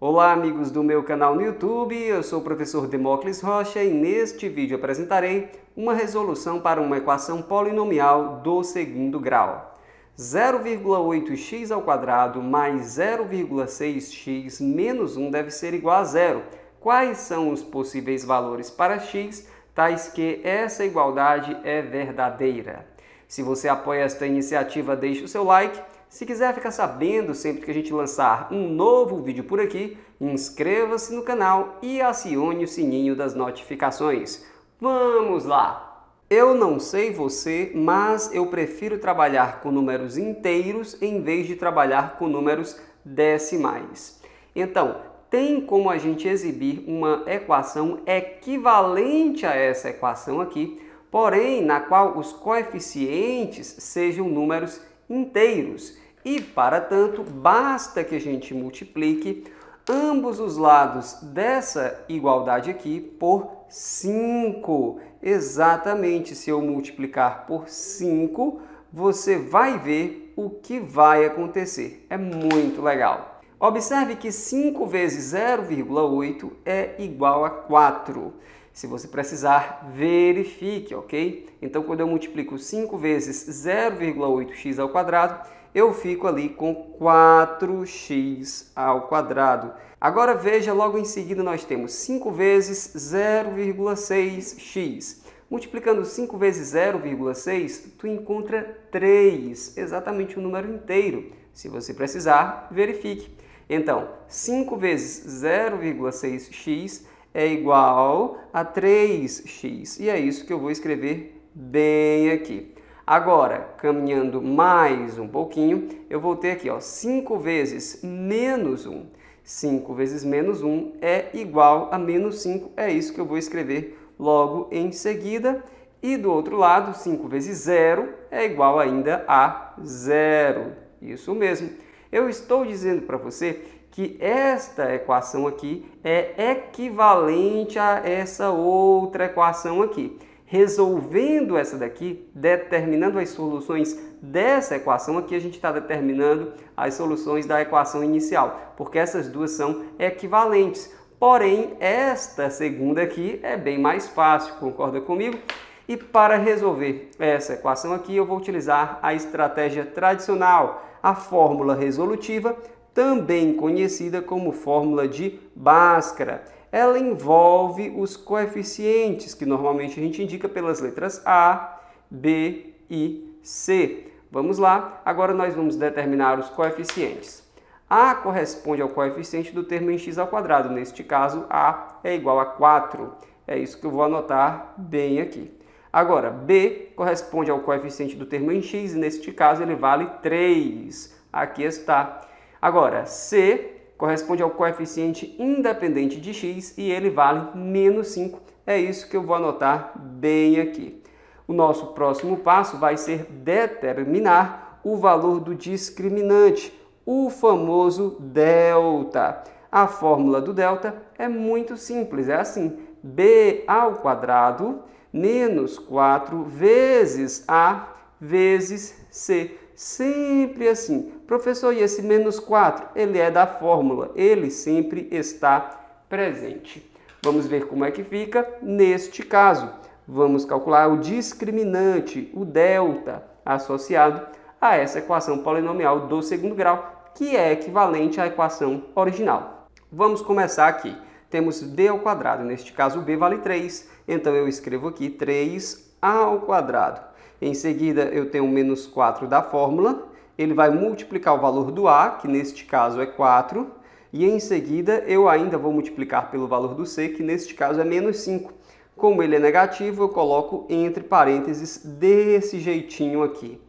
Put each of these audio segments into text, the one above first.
Olá amigos do meu canal no YouTube, eu sou o professor Demócles Rocha e neste vídeo apresentarei uma resolução para uma equação polinomial do segundo grau. 0,8x ao quadrado mais 0,6x menos 1 deve ser igual a zero. Quais são os possíveis valores para x, tais que essa igualdade é verdadeira? Se você apoia esta iniciativa, deixe o seu like se quiser ficar sabendo sempre que a gente lançar um novo vídeo por aqui, inscreva-se no canal e acione o sininho das notificações. Vamos lá! Eu não sei você, mas eu prefiro trabalhar com números inteiros em vez de trabalhar com números decimais. Então, tem como a gente exibir uma equação equivalente a essa equação aqui, porém na qual os coeficientes sejam números inteiros. E, para tanto, basta que a gente multiplique ambos os lados dessa igualdade aqui por 5. Exatamente, se eu multiplicar por 5, você vai ver o que vai acontecer. É muito legal. Observe que 5 vezes 0,8 é igual a 4. Se você precisar, verifique, ok? Então, quando eu multiplico 5 vezes 0,8x ao quadrado, eu fico ali com 4x ao quadrado. Agora veja, logo em seguida nós temos 5 vezes 0,6x. Multiplicando 5 vezes 0,6, tu encontra 3, exatamente um número inteiro. Se você precisar, verifique. Então, 5 vezes 0,6x é igual a 3x. E é isso que eu vou escrever bem aqui. Agora, caminhando mais um pouquinho, eu vou ter aqui ó, 5 vezes menos 1. 5 vezes menos 1 é igual a menos 5. É isso que eu vou escrever logo em seguida. E do outro lado, 5 vezes 0 é igual ainda a zero. Isso mesmo. Eu estou dizendo para você que esta equação aqui é equivalente a essa outra equação aqui. Resolvendo essa daqui, determinando as soluções dessa equação aqui, a gente está determinando as soluções da equação inicial, porque essas duas são equivalentes. Porém, esta segunda aqui é bem mais fácil, concorda comigo? E para resolver essa equação aqui, eu vou utilizar a estratégia tradicional, a fórmula resolutiva também conhecida como fórmula de Bhaskara. Ela envolve os coeficientes, que normalmente a gente indica pelas letras A, B e C. Vamos lá, agora nós vamos determinar os coeficientes. A corresponde ao coeficiente do termo em x ao quadrado, neste caso A é igual a 4. É isso que eu vou anotar bem aqui. Agora, B corresponde ao coeficiente do termo em x, e neste caso ele vale 3. Aqui está. Agora, C corresponde ao coeficiente independente de x e ele vale menos 5. É isso que eu vou anotar bem aqui. O nosso próximo passo vai ser determinar o valor do discriminante, o famoso delta. A fórmula do delta é muito simples, é assim, b ao quadrado menos 4 vezes a vezes c. Sempre assim. Professor, e esse menos 4? Ele é da fórmula, ele sempre está presente. Vamos ver como é que fica neste caso. Vamos calcular o discriminante, o delta, associado a essa equação polinomial do segundo grau, que é equivalente à equação original. Vamos começar aqui. Temos b ao quadrado, neste caso b vale 3, então eu escrevo aqui 3 ao quadrado. Em seguida, eu tenho menos 4 da fórmula. Ele vai multiplicar o valor do A, que neste caso é 4. E em seguida, eu ainda vou multiplicar pelo valor do C, que neste caso é menos 5. Como ele é negativo, eu coloco entre parênteses desse jeitinho aqui.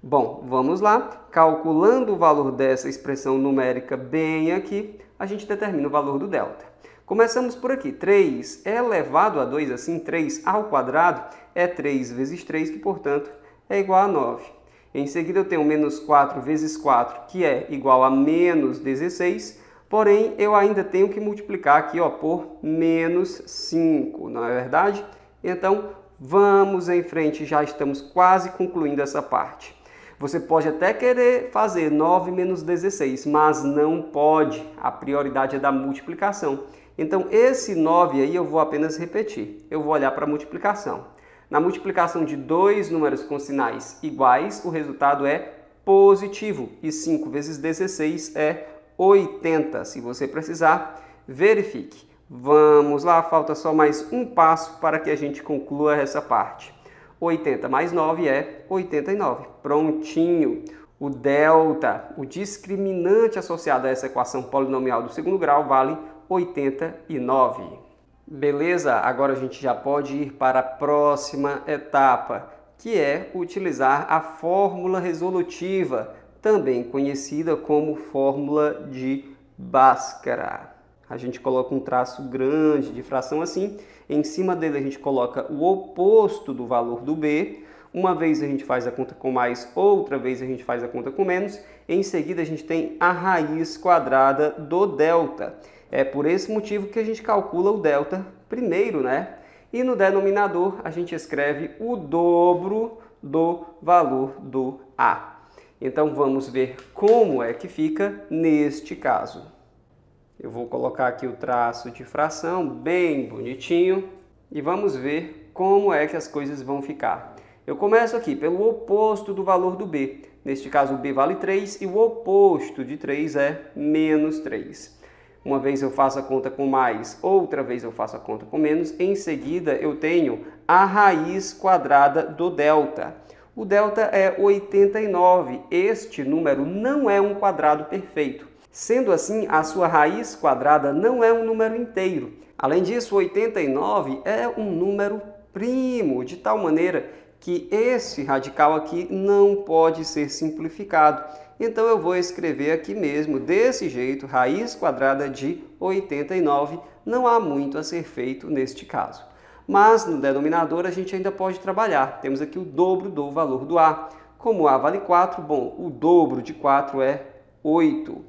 Bom, vamos lá. Calculando o valor dessa expressão numérica bem aqui, a gente determina o valor do delta. Começamos por aqui. 3 elevado a 2, assim, 3 ao quadrado é 3 vezes 3, que, portanto, é igual a 9. Em seguida, eu tenho menos 4 vezes 4, que é igual a menos 16. Porém, eu ainda tenho que multiplicar aqui ó, por menos 5, não é verdade? Então, vamos em frente, já estamos quase concluindo essa parte. Você pode até querer fazer 9 menos 16, mas não pode. A prioridade é da multiplicação. Então, esse 9 aí eu vou apenas repetir. Eu vou olhar para a multiplicação. Na multiplicação de dois números com sinais iguais, o resultado é positivo. E 5 vezes 16 é 80. Se você precisar, verifique. Vamos lá, falta só mais um passo para que a gente conclua essa parte. 80 mais 9 é 89. Prontinho. O delta, o discriminante associado a essa equação polinomial do segundo grau, vale 89. Beleza? Agora a gente já pode ir para a próxima etapa, que é utilizar a fórmula resolutiva, também conhecida como fórmula de Bhaskara. A gente coloca um traço grande de fração assim em cima dele a gente coloca o oposto do valor do B. Uma vez a gente faz a conta com mais, outra vez a gente faz a conta com menos. Em seguida a gente tem a raiz quadrada do delta. É por esse motivo que a gente calcula o delta primeiro, né? E no denominador a gente escreve o dobro do valor do A. Então vamos ver como é que fica neste caso. Eu vou colocar aqui o traço de fração bem bonitinho e vamos ver como é que as coisas vão ficar. Eu começo aqui pelo oposto do valor do B. Neste caso, o B vale 3 e o oposto de 3 é menos 3. Uma vez eu faço a conta com mais, outra vez eu faço a conta com menos. Em seguida, eu tenho a raiz quadrada do delta. O delta é 89. Este número não é um quadrado perfeito. Sendo assim, a sua raiz quadrada não é um número inteiro. Além disso, 89 é um número primo, de tal maneira que esse radical aqui não pode ser simplificado. Então eu vou escrever aqui mesmo, desse jeito, raiz quadrada de 89. Não há muito a ser feito neste caso. Mas no denominador a gente ainda pode trabalhar. Temos aqui o dobro do valor do A. Como A vale 4, bom, o dobro de 4 é 8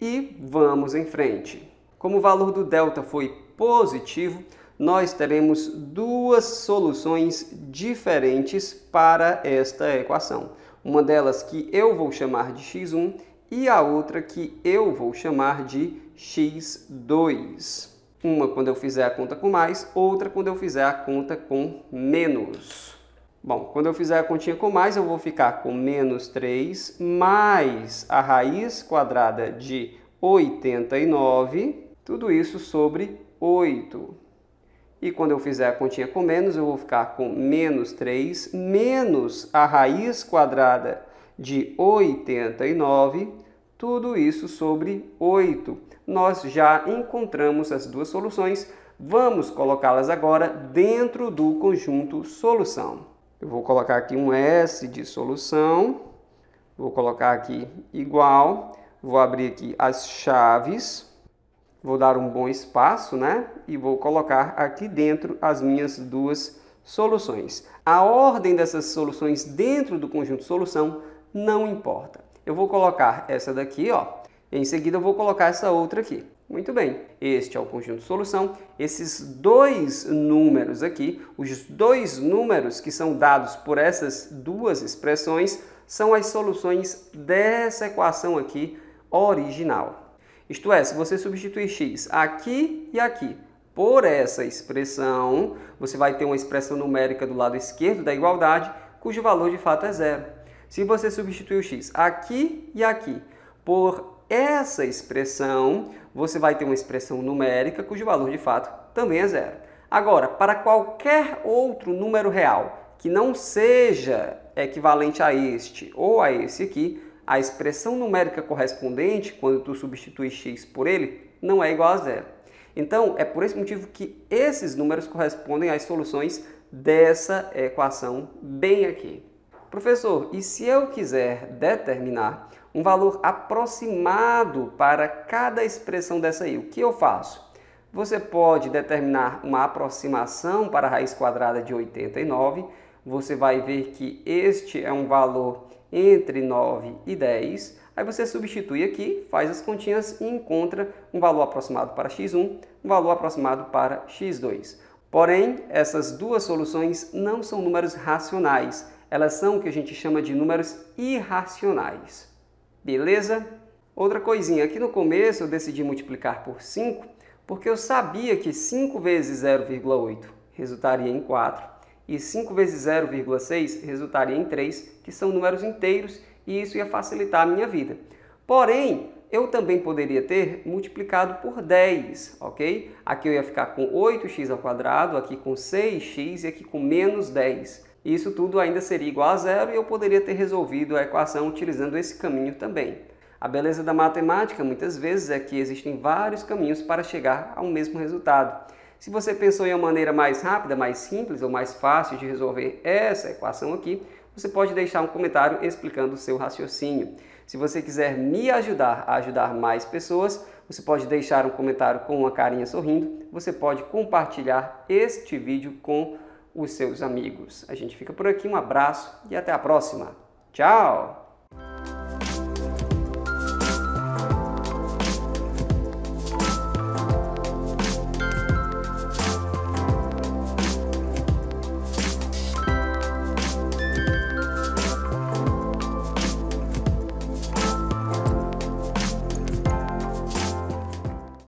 e vamos em frente. Como o valor do delta foi positivo, nós teremos duas soluções diferentes para esta equação. Uma delas que eu vou chamar de x1 e a outra que eu vou chamar de x2. Uma quando eu fizer a conta com mais, outra quando eu fizer a conta com menos. Bom, quando eu fizer a continha com mais, eu vou ficar com menos 3 mais a raiz quadrada de 89, tudo isso sobre 8. E quando eu fizer a continha com menos, eu vou ficar com menos 3 menos a raiz quadrada de 89, tudo isso sobre 8. Nós já encontramos as duas soluções, vamos colocá-las agora dentro do conjunto solução. Eu vou colocar aqui um S de solução, vou colocar aqui igual, vou abrir aqui as chaves, vou dar um bom espaço, né? E vou colocar aqui dentro as minhas duas soluções. A ordem dessas soluções dentro do conjunto solução não importa. Eu vou colocar essa daqui, ó. Em seguida eu vou colocar essa outra aqui. Muito bem, este é o conjunto solução. Esses dois números aqui, os dois números que são dados por essas duas expressões, são as soluções dessa equação aqui original. Isto é, se você substituir x aqui e aqui por essa expressão, você vai ter uma expressão numérica do lado esquerdo da igualdade, cujo valor de fato é zero. Se você substituir o x aqui e aqui por essa expressão, você vai ter uma expressão numérica cujo valor de fato também é zero. Agora, para qualquer outro número real que não seja equivalente a este ou a esse aqui, a expressão numérica correspondente, quando tu substitui x por ele, não é igual a zero. Então, é por esse motivo que esses números correspondem às soluções dessa equação bem aqui. Professor, e se eu quiser determinar um valor aproximado para cada expressão dessa aí. O que eu faço? Você pode determinar uma aproximação para a raiz quadrada de 89. Você vai ver que este é um valor entre 9 e 10. Aí você substitui aqui, faz as continhas e encontra um valor aproximado para x1, um valor aproximado para x2. Porém, essas duas soluções não são números racionais, elas são o que a gente chama de números irracionais. Beleza? Outra coisinha, aqui no começo eu decidi multiplicar por 5 porque eu sabia que 5 vezes 0,8 resultaria em 4 e 5 vezes 0,6 resultaria em 3, que são números inteiros e isso ia facilitar a minha vida. Porém, eu também poderia ter multiplicado por 10, ok? Aqui eu ia ficar com 8x ao quadrado, aqui com 6x e aqui com menos 10. Isso tudo ainda seria igual a zero e eu poderia ter resolvido a equação utilizando esse caminho também. A beleza da matemática, muitas vezes, é que existem vários caminhos para chegar ao mesmo resultado. Se você pensou em uma maneira mais rápida, mais simples ou mais fácil de resolver essa equação aqui, você pode deixar um comentário explicando o seu raciocínio. Se você quiser me ajudar a ajudar mais pessoas, você pode deixar um comentário com uma carinha sorrindo, você pode compartilhar este vídeo com os seus amigos. A gente fica por aqui, um abraço e até a próxima. Tchau!